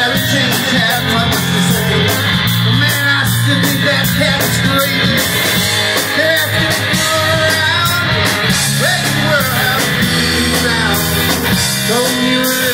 Everything that happens to me, the man I still think that happens to. new